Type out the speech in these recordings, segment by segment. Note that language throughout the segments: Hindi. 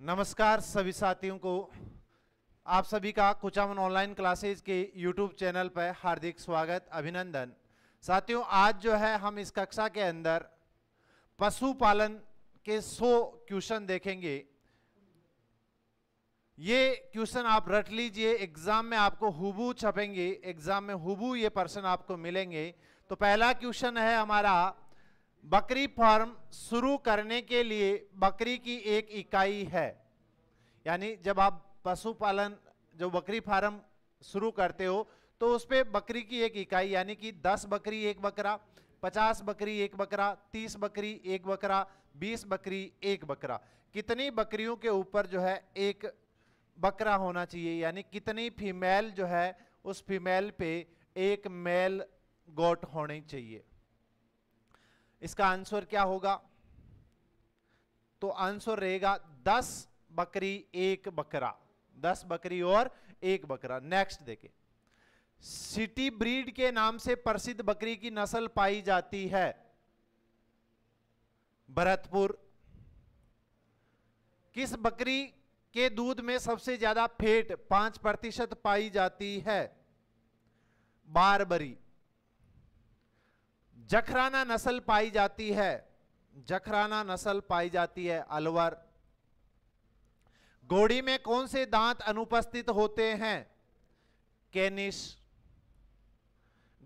नमस्कार सभी साथियों को। आप सभी का कुचामन ऑनलाइन क्लासेज के यूट्यूब चैनल पर हार्दिक स्वागत, अभिनंदन। साथियों, आज जो है हम इस कक्षा के अंदर पशुपालन के 100 क्वेश्चन देखेंगे। ये क्वेश्चन आप रट लीजिए एग्ज़ाम में आपको हुबू छपेंगे एग्ज़ाम में हुबू ये पर्सन आपको मिलेंगे। तो पहला क्वेश्चन है हमारा बकरी फार्म शुरू करने के लिए बकरी की एक इकाई है। यानी जब आप पशुपालन, जो बकरी फार्म शुरू करते हो तो उस पर बकरी की एक इकाई, यानी कि 10 बकरी एक बकरा 50 बकरी एक बकरा 30 बकरी एक बकरा 20 बकरी एक बकरा। कितनी बकरियों के ऊपर जो है एक बकरा होना चाहिए? यानी कितनी फीमेल जो है, उस फीमेल पे एक मेल गोट होनी चाहिए। इसका आंसर क्या होगा? तो आंसर रहेगा दस बकरी, एक बकरा। दस बकरी और एक बकरा। नेक्स्ट देखे सिटी ब्रीड के नाम से प्रसिद्ध बकरी की नस्ल पाई जाती है। भरतपुर। किस बकरी के दूध में सबसे ज़्यादा फेट पाँच प्रतिशत पाई जाती है? बारबरी। जखराना नस्ल पाई जाती है। जखराना नस्ल पाई जाती है, अलवर। घोड़ी में कौन से दांत अनुपस्थित होते हैं? केनिस।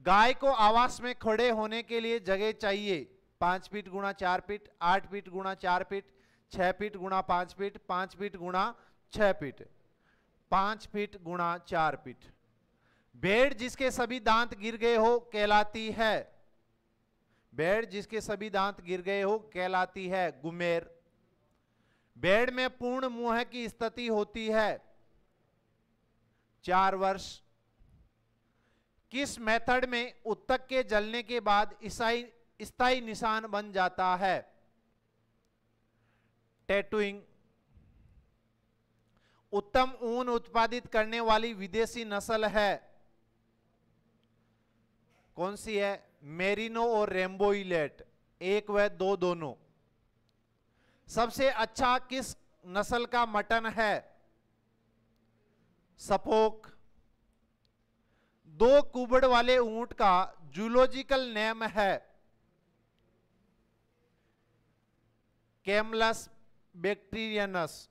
गाय को आवास में खड़े होने के लिए जगह चाहिए। पाँच फीट गुणा चार फीट, आठ फीट गुणा चार फीट, छह फीट गुणा पाँच फीट पाँच फीट गुणा छह फीट, पाँच फीट गुणा चार फीट। भेड़ जिसके सभी दांत गिर गए हो, कहलाती है। भेड़ जिसके सभी दांत गिर गए हो, कहलाती है गुमेर। भेड़ में पूर्ण मुँह की स्थिति होती है। चार वर्ष। किस मेथड में उत्तक के जलने के बाद ईसाई स्थायी निशान बन जाता है? टैटुइंग। उत्तम ऊन उत्पादित करने वाली विदेशी नस्ल है। कौन सी है? मेरिनो और रेम्बो इलेट, एक व दो दोनों। सबसे अच्छा किस नस्ल का मटन है? सपोक। दो कुबड़ वाले ऊँट का जूलॉजिकल नेम है। Camelus bactrianus.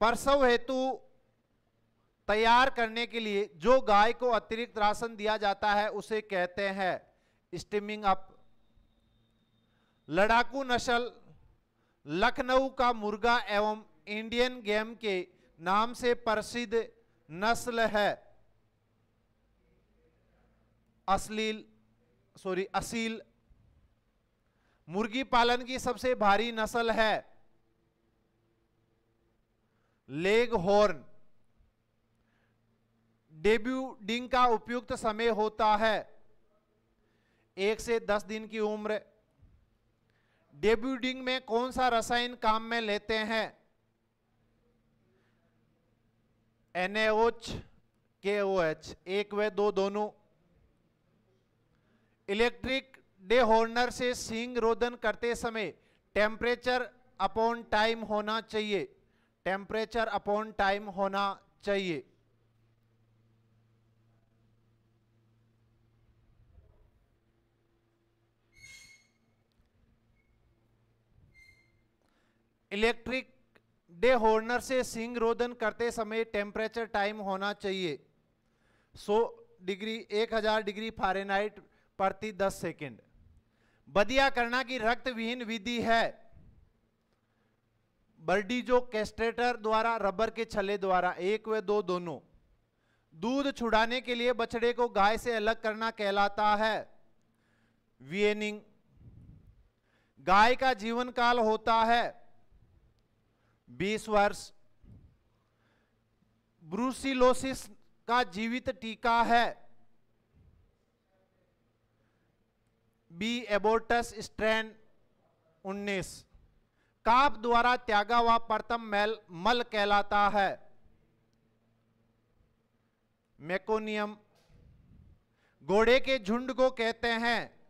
परसव हेतु तैयार करने के लिए जो गाय को अतिरिक्त राशन दिया जाता है, उसे कहते हैं स्टीमिंग अप। लड़ाकू नस्ल लखनऊ का मुर्गा एवं इंडियन गेम के नाम से प्रसिद्ध नस्ल है। अश्लील सॉरी असील। मुर्गी पालन की सबसे भारी नस्ल है। Leg horn. डेब्यूडिंग का उपयुक्त समय होता है। एक से दस दिन की उम्र। डेब्यूडिंग में कौन सा रसायन काम में लेते हैं? एनएच के ओ एच एक व दो दोनों। इलेक्ट्रिक डे हॉर्नर से सिंग रोदन करते समय टेम्परेचर अपॉन टाइम होना चाहिए। टेम्परेचर अपॉन टाइम होना चाहिए। इलेक्ट्रिक डे हॉर्नर से सिंग रोदन करते समय टेम्परेचर टाइम होना चाहिए। 100 डिग्री 1000 डिग्री फारेनहाइट प्रति 10 सेकंड। बदिया करना की रक्त विहीन विधि है। बर्डीजो कैस्ट्रेटर द्वारा, रबर के छले द्वारा, एक व दो दोनों। दूध छुड़ाने के लिए बछड़े को गाय से अलग करना कहलाता है। वियनिंग गाय का जीवन काल होता है। 20 वर्ष। ब्रूसिलोसिस का जीवित टीका है। बी एबोटस स्ट्रेन 19 काप द्वारा त्यागा हुआ प्रथम मैल मल कहलाता है। मेकोनियम। घोड़े के झुंड को कहते हैं।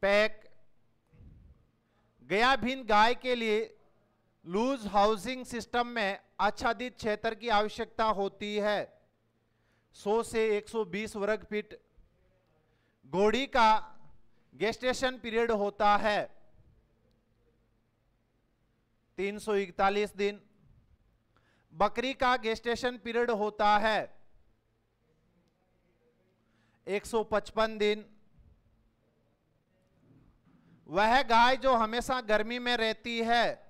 पैक। गया भिन्न गाय के लिए लूज हाउसिंग सिस्टम में आच्छादित क्षेत्र की आवश्यकता होती है। 100 से 120 वर्ग फीट घोड़ी का गेस्टेशन पीरियड होता है। 341 दिन बकरी का गेस्टेशन पीरियड होता है। 155 दिन वह गाय जो हमेशा गर्मी में रहती है।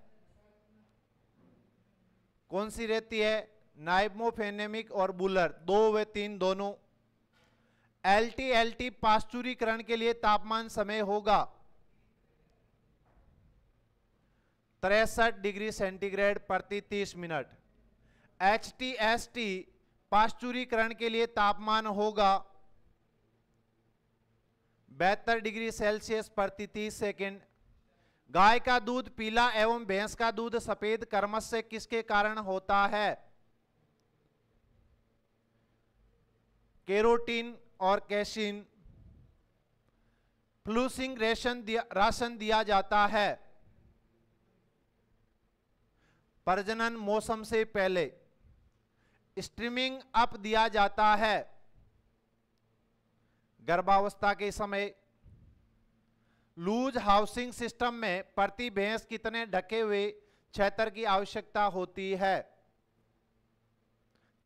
कौन सी रहती है? नाइमोफेनेमिक और बुलर। दो व तीन दोनों। एलटी एलटी पास्चुरीकरण के लिए तापमान समय होगा। तिरसठ डिग्री सेंटीग्रेड प्रति 30 minute. H T S T पास्चुरीकरण के लिए तापमान होगा। बहत्तर डिग्री सेल्सियस प्रति 30 सेकेंड। गाय का दूध पीला एवं भैंस का दूध सफ़ेद कर्मश से किसके कारण होता है? केरोटीन और कैशिन फ्लूसिंग रेशन दिया, राशन दिया जाता है। प्रजनन मौसम से पहले। स्ट्रीमिंग अप दिया जाता है। गर्भावस्था के समय लूज हाउसिंग सिस्टम में प्रति भैंस कितने ढके हुए क्षेत्र की आवश्यकता होती है?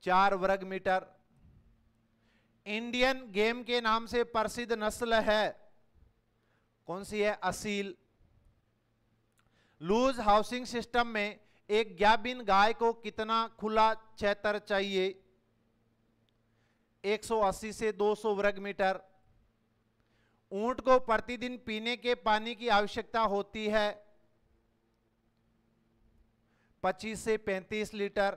चार वर्ग मीटर। इंडियन गेम के नाम से प्रसिद्ध नस्ल है। कौन सी है? असील। लूज हाउसिंग सिस्टम में एक ग्याबिन गाय को कितना खुला क्षेत्र चाहिए? 180 से 200 वर्ग मीटर। ऊँट को प्रतिदिन पीने के पानी की आवश्यकता होती है। 25 से 35 लीटर।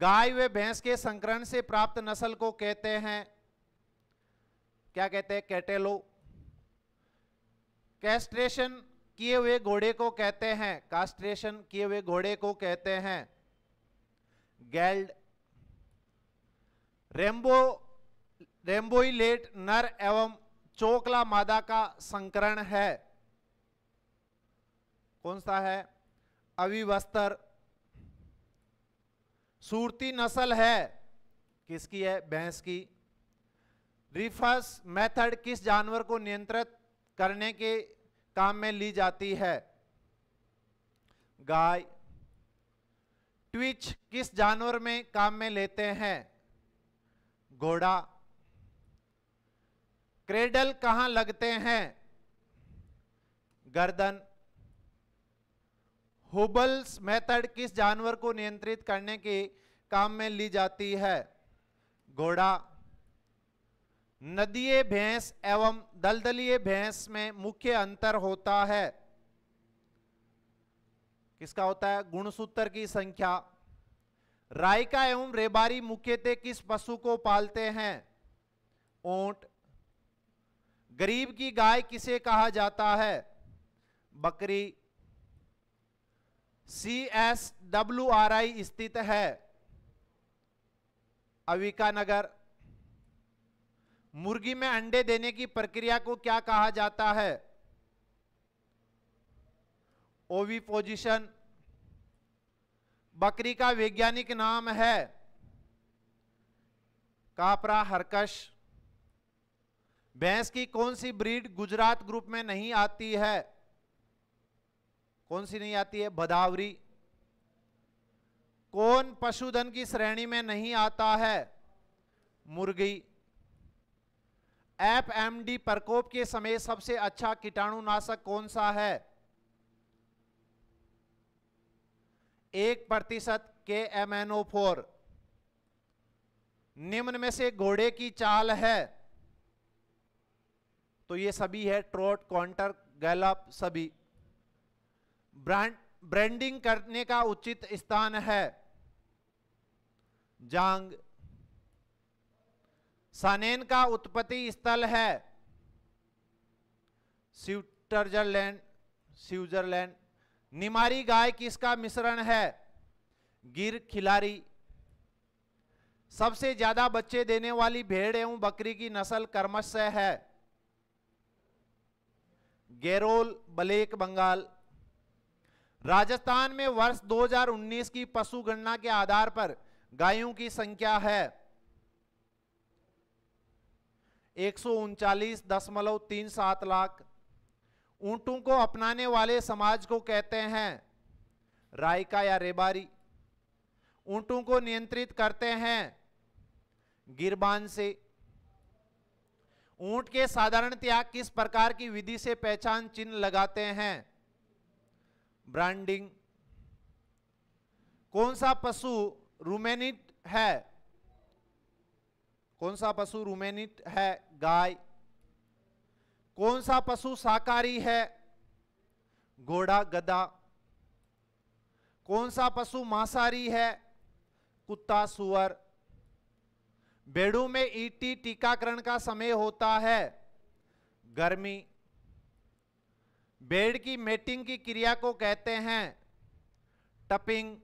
गाय व भैंस के संकरण से प्राप्त नस्ल को कहते हैं, क्या कहते हैं, कैटेलो। कैस्ट्रेशन किए हुए घोड़े को कहते हैं, कास्ट्रेशन किए हुए घोड़े को कहते हैं। गैल्ड। रेम्बो, रेम्बोइलेट नर एवं चोकला मादा का संकरण है। कौन सा है? अविवस्तर। सूरती नस्ल है। किसकी है? भैंस की। रिफस मेथड किस जानवर को नियंत्रित करने के काम में ली जाती है? गाय। ट्विच किस जानवर में काम में लेते हैं? घोड़ा। क्रेडल कहाँ लगते हैं? गर्दन। हुबल्स मेथड किस जानवर को नियंत्रित करने के काम में ली जाती है? घोड़ा। नदीय भैंस एवं दलदलीय भैंस में मुख्य अंतर होता है। किसका होता है? गुणसूत्र की संख्या। रायका एवं रेबारी मुख्यतः किस पशु को पालते हैं? ऊँट गरीब की गाय किसे कहा जाता है? बकरी। C S W R I स्थित है। अविका नगर। मुर्गी में अंडे देने की प्रक्रिया को क्या कहा जाता है? ओवी पोजिशन। बकरी का वैज्ञानिक नाम है। कापरा हरकश। भैंस की कौन सी ब्रीड गुजरात ग्रुप में नहीं आती है? कौन सी नहीं आती है? भदावरी। कौन पशुधन की श्रेणी में नहीं आता है? मुर्गी। एफ़ एम डी प्रकोप के समय सबसे अच्छा कीटाणुनाशक कौन सा है? एक प्रतिशत के एम एन ओ फोर। निम्न में से घोड़े की चाल है। तो ये सभी है ट्रोट, कॉन्टर, गैलप, सभी। ब्रांड, ब्रांडिंग करने का उचित स्थान है। जांग। सानेन का उत्पत्ति स्थल है। Switzerland Switzerland. निमारी गाय किसका मिश्रण है? गिर खिलारी सबसे ज़्यादा बच्चे देने वाली भेड़ एवं बकरी की नस्ल कर्मश है। गेरोल, बलेक, बंगाल। राजस्थान में वर्ष 2019 की पशु गणना के आधार पर गायों की संख्या है। एक लाख। ऊंटों को अपनाने वाले समाज को कहते हैं रायका या रेबारी। ऊंटों को नियंत्रित करते हैं गिरबान से। ऊँट के साधारण त्याग किस प्रकार की विधि से पहचान चिन्ह लगाते हैं? ब्रांडिंग। कौन सा पशु रूमेनिट है? कौन सा पशु रूमेनिट है? गाय। कौन सा पशु शाकाहारी है? घोड़ा, गधा। कौन सा पशु मांसाहारी है? कुत्ता, सुअर। बेड़ू में ईटी टीकाकरण का समय होता है। गर्मी। बेड़ की मेटिंग की क्रिया को कहते हैं टपिंग।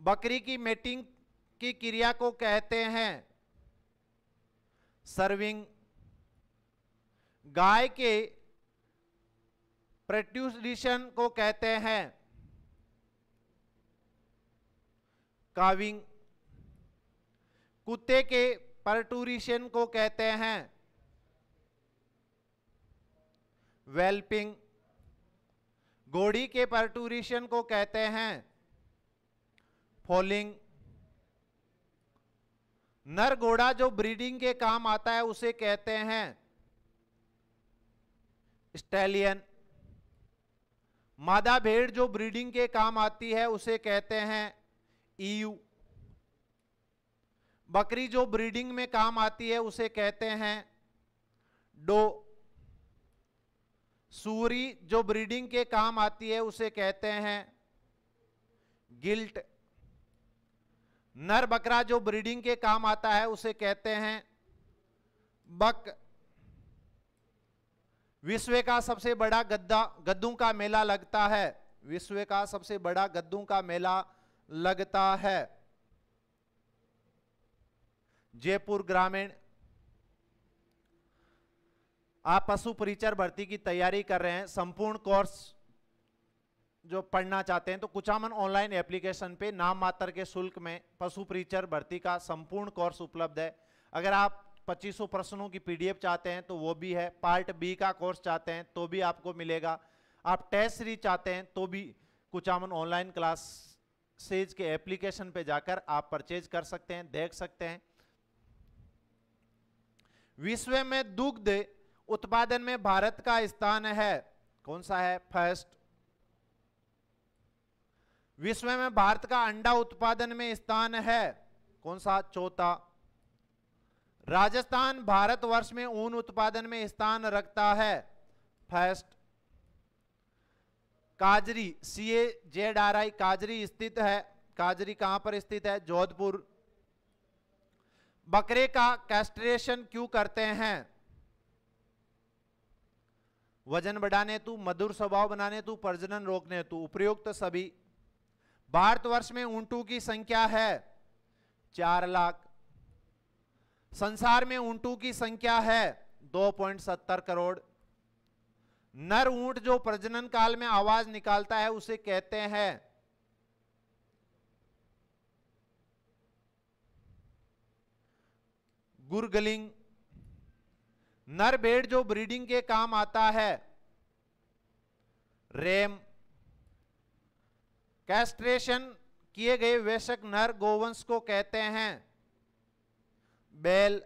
बकरी की मेटिंग की क्रिया को कहते हैं सर्विंग। गाय के प्रट्यूशन को कहते हैं काविंग। कुत्ते के परटूरिशन को कहते हैं। वेल्पिंग। घोड़ी के परटूरिशन को कहते हैं। फॉलिंग। नर घोड़ा जो ब्रीडिंग के काम आता है, उसे कहते हैं। स्टैलियन। मादा भेड़ जो ब्रीडिंग के काम आती है, उसे कहते हैं। ईयू। बकरी जो ब्रीडिंग में काम आती है, उसे कहते हैं डो। सूरी जो ब्रीडिंग के काम आती है, उसे कहते हैं गिल्ट। नर बकरा जो ब्रीडिंग के काम आता है, उसे कहते हैं बक। विश्व का सबसे बड़ा गद्दा, गद्दू का मेला लगता है। विश्व का सबसे बड़ा गद्दू का मेला लगता है। जयपुर ग्रामीण। आप पशु परिचर भर्ती की तैयारी कर रहे हैं, संपूर्ण कोर्स जो पढ़ना चाहते हैं तो कुचामन ऑनलाइन एप्लीकेशन पे नाम मात्र के शुल्क में पशु परिचर भर्ती का संपूर्ण कोर्स उपलब्ध है। अगर आप 2500 प्रश्नों की पीडीएफ चाहते हैं तो वो भी है। पार्ट बी का कोर्स चाहते हैं तो भी आपको मिलेगा। आप टेस्ट सीरीज़ चाहते हैं तो भी कुचामन ऑनलाइन क्लास सेज के एप्लीकेशन पे जाकर आप परचेज कर सकते हैं, देख सकते हैं। विश्व में दुग्ध उत्पादन में भारत का स्थान है। कौन सा है? फ़र्स्ट विश्व में भारत का अंडा उत्पादन में स्थान है। कौन सा? चौथा, राजस्थान भारतवर्ष में ऊन उत्पादन में स्थान रखता है। First काजरी C A Z are आई काजरी स्थित है। काजरी कहाँ पर स्थित है? जोधपुर। बकरे का कैस्ट्रेशन क्यों करते हैं? वज़न बढ़ाने तू, मधुर स्वभाव बनाने तू, प्रजनन रोकने तू उपयुक्त सभी। भारतवर्ष में ऊंटों की संख्या है चार लाख। संसार में ऊंटों की संख्या है दो पॉइंट सत्तर करोड़। नर ऊँट जो प्रजनन काल में आवाज़ निकालता है, उसे कहते हैं गुरगलिंग। नर भेड़ जो ब्रीडिंग के काम आता है, रेम कैस्ट्रेशन किए गए वैशक नर गोवंश को कहते हैं। बैल,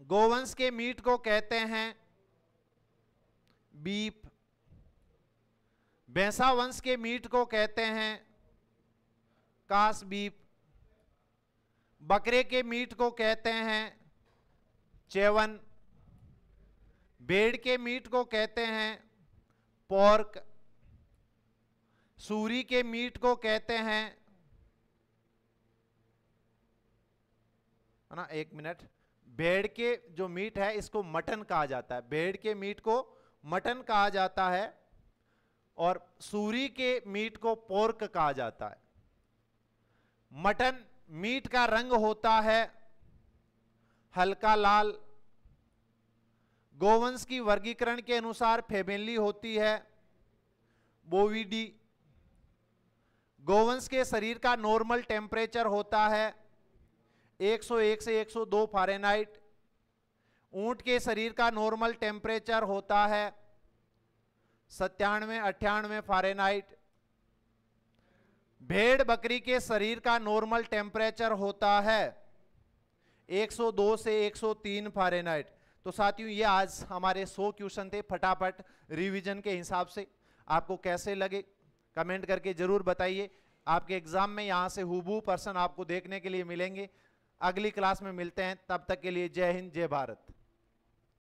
गोवंश के मीट को कहते हैं। बीप भैंसा वंश के मीट को कहते हैं। कास बीप बकरे के मीट को कहते हैं चेवन भेड़ के मीट को कहते हैं पोर्क, सूरी के मीट को कहते हैं, है ना, एक मिनट भेड़ के जो मीट है इसको मटन कहा जाता है। भेड़ के मीट को मटन कहा जाता है और सूरी के मीट को पोर्क कहा जाता है। मटन मीट का रंग होता है हल्का लाल। गोवंश की वर्गीकरण के अनुसार फैमिली होती है बोविडी। गोवंश के शरीर का नॉर्मल टेम्परेचर होता है 101 से 102 फारेनहाइट। ऊँट के शरीर का नॉर्मल टेम्परेचर होता है सत्तानवे अट्ठानवे फारेनहाइट। भेड़ बकरी के शरीर का नॉर्मल टेम्परेचर होता है। 102 से 103 फारेनहाइट तो साथियों, ये आज हमारे 100 क्वेश्चन थे फटाफट रिवीजन के हिसाब से। आपको कैसे लगे? कमेंट करके ज़रूर बताइए। आपके एग्ज़ाम में यहाँ से हुबू पर्सन आपको देखने के लिए मिलेंगे। अगली क्लास में मिलते हैं। तब तक के लिए जय हिंद, जय भारत।